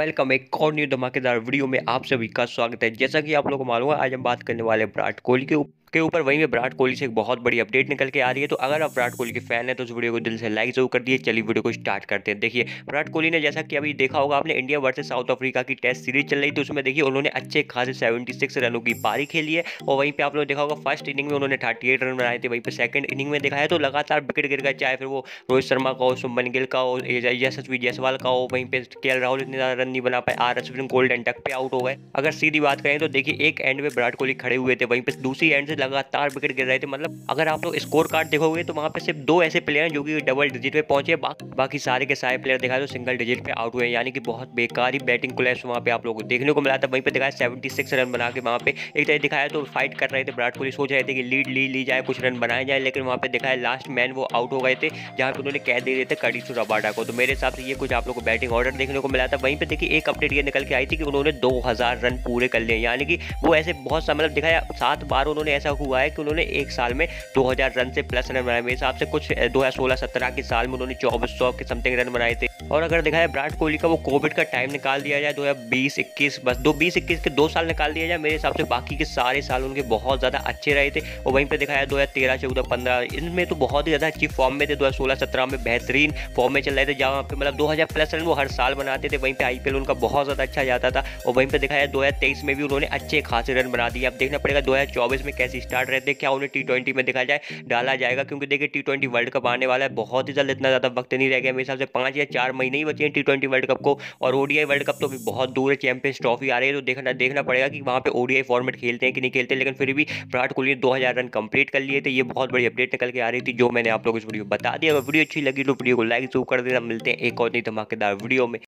Welcome एक और new धमाकेदार वीडियो में आप सभी का स्वागत है। जैसा कि आप लोगों को मालूम है, आज हम बात करने वाले विराट कोहली के के ऊपर, वहीं में विराट कोहली से एक बहुत बड़ी अपडेट निकल के आ रही है। तो अगर आप विराट कोहली के फ़ैन हैं तो उस वीडियो को दिल से लाइक ज़रूर कर दिए चलिए वीडियो को स्टार्ट करते हैं। देखिए, विराट कोहली ने जैसा कि अभी देखा होगा, आपने इंडिया वर्सेज साउथ अफ्रीका की टेस्ट सीरीज़ चल रही थी। उसमें देखिए, उन्होंने अच्छे खासे सेवेंटी रनों की पारी खेली है और वहीं पर आप लोग देखा होगा फ़र्स्ट इनिंग में उन्होंने थर्टी रन बनाए थे। वहीं पर सेकंड इनिंग में देखा है तो लगातार विकेट गिर गया चाहे फिर वो रोहित शर्मा का हो, शुभमन गिल का हो यशस्वी जायसवाल का हो, वहीं पर के राहुल इतने ज़्यादा रन नहीं बना पाए। आर अश्विन गोल्डन टक पे आउट हो गए। अगर सीधी बात करें तो देखिए, एक एंड में विराट कोहली खड़े हुए थे। वहीं पर दूसरी एंड से लगातार विकेट गिर रहे थे। मतलब अगर आप लोग स्कोर कार्ड देखोगे तो वहाँ पे सिर्फ़ दो ऐसे प्लेयर हैं जो कि डबल डिजिट पे पहुँचे। बा, बाकी सारे के सारे प्लेयर दिखाए तो सिंगल डिजिट पे आउट हुए यानी कि बहुत बेकार ही बैटिंग क्लैश वहाँ पे आप लोगों को देखने को मिला था। वहीं पे दिखाया सेवेंटी सिक्स रन बना के वहाँ पे। एक तरह दिखाया तो फाइट कर रहे थे। विराट कोहली सोच रहे थे कि लीड ली ली जाए कुछ रन बनाए जाए लेकिन वहाँ पे दिखाया लास्ट मैन वो आउट हो गए थे जहाँ पे उन्होंने कह दे रहे थे कड़ी टू रबाडा को। तो मेरे हिसाब से ये कुछ आप लोग को बैटिंग ऑर्डर देखने को मिला था। वहीं पर देखिए एक अपडेट ये निकल के आई थी कि उन्होंने दो हज़ार रन पूरे कर लिए। यानी कि वो ऐसे बहुत सा मतलब दिखाया सात बार उन्होंने ऐसा हुआ है कि उन्होंने एक साल में दो हज़ार रन से प्लस रन बनाए। मेरे हिसाब से कुछ दो हज़ार सोलह, सत्रह के साल में उन्होंने चौबीस सौ के समथिंग रन बनाए थे। और अगर देखा जाए, विराट कोहली का वो कोविड का टाइम निकाल दिया जाए, दो हज़ार बीस, इक्कीस, बस दो, बीस, इक्कीस के दो साल निकाल दिया जाए, मेरे हिसाब से बाकी के सारे साल उनके बहुत ज़्यादा अच्छे रहे थे। और वहीं पर देखा जाए, दो हज़ार तेरह, चौदह, पंद्रह, इनमें तो बहुत ही ज़्यादा अच्छी फॉर्म में थे। दो हज़ार सोलह, सत्रह में बेहतरीन फॉर्म में चल रहे थे, जहाँ पे मतलब दो हज़ार प्लस रन वो हर साल बनाते थे। वहीं पर आई पी एल उनका बहुत ज़्यादा अच्छा जाता था। और वहीं पर देखा जाए, दो हज़ार तेईस में भी उन्होंने अच्छे खासे रन बना दिए। अब देखना पड़ेगा, दो हज़ार चौबीस में कैसे स्टार्ट रहते क्या उन्हें टी ट्वेंटी में देखा जाए, डाला जाएगा, क्योंकि देखिए टी ट्वेंटी वर्ल्ड कप आने वाला है, बहुत ही जल्द इतना ज़्यादा वक्त नहीं रह गया, मेरे हिसाब से पाँच या चार महीने ही बचे हैं टी ट्वेंटी वर्ल्ड कप को, और ओडीआई वर्ल्ड कप तो अभी बहुत दूर है चैंपियंस ट्रॉफी आ रही है तो देखना देखना पड़ेगा कि वहाँ पर ओडीआई फॉर्मेट खेलते हैं कि नहीं खेलते लेकिन फिर भी विराट कोहली ने दो हज़ार रन कंप्लीट कर लिए थे, ये बहुत बड़ी अपडेट निकल के आ रही थी, जो मैंने आप लोग इस वीडियो बता दिया, अगर वीडियो अच्छी लगी तो वीडियो को लाइक ज़रूर कर देना, मिलते हैं एक और नई धमाकेदार वीडियो में।